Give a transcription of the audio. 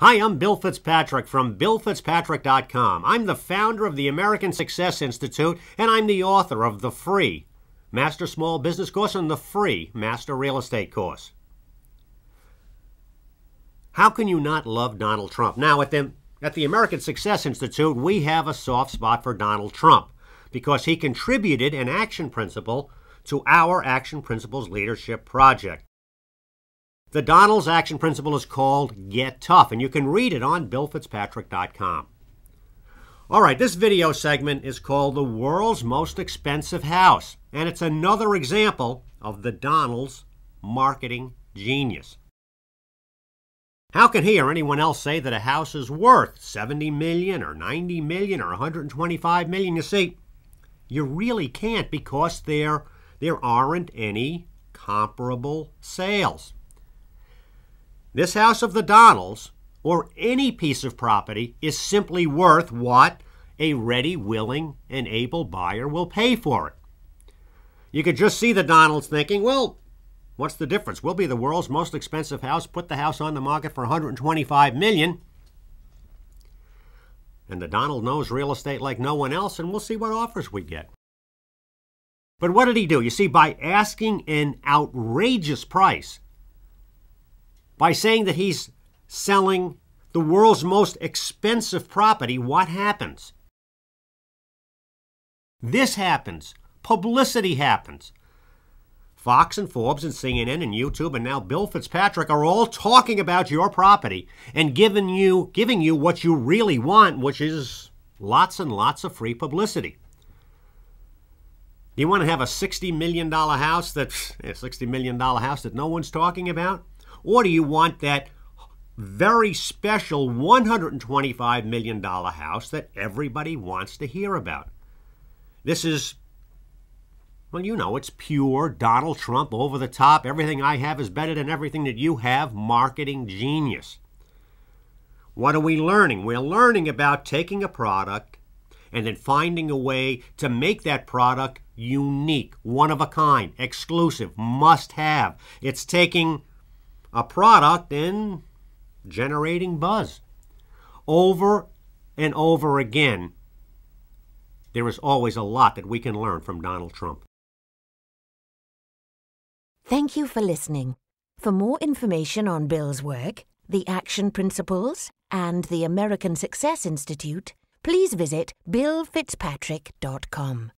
Hi, I'm Bill Fitzpatrick from BillFitzpatrick.com. I'm the founder of the American Success Institute, and I'm the author of the free Master Small Business Course and the free Master Real Estate Course. How can you not love Donald Trump? Now, at the, at the American Success Institute, we have a soft spot for Donald Trump because he contributed an action principle to our Action Principles Leadership Project. The Donald's action principle is called Get Tough, and you can read it on BillFitzpatrick.com. All right, this video segment is called The World's Most Expensive House, and it's another example of the Donald's marketing genius. How can he or anyone else say that a house is worth 70 million or 90 million or 125 million? You see, you really can't because there, there aren't any comparable sales. This house of the Donalds, or any piece of property, is simply worth what a ready, willing, and able buyer will pay for it. You could just see the Donalds thinking, well, what's the difference? We'll be the world's most expensive house, put the house on the market for 125 million. And the Donald knows real estate like no one else, and we'll see what offers we get. But what did he do? You see, by asking an outrageous price, by saying that he's selling the world's most expensive property, what happens? This happens. Publicity happens. Fox and Forbes and CNN and YouTube and now Bill Fitzpatrick are all talking about your property and giving you giving you what you really want, which is lots and lots of free publicity. You want to have a $60 million house that a $60 million house that no one's talking about? Or do you want that very special $125 million house that everybody wants to hear about? This is, well, you know, it's pure Donald Trump over the top. Everything I have is better than everything that you have. Marketing genius. What are we learning? We're learning about taking a product and then finding a way to make that product unique, one of a kind, exclusive, must have. It's taking a product and generating buzz. Over and over again, there is always a lot that we can learn from Donald Trump. Thank you for listening. For more information on Bill's work, the Action Principles, and the American Success Institute, please visit billfitzpatrick.com.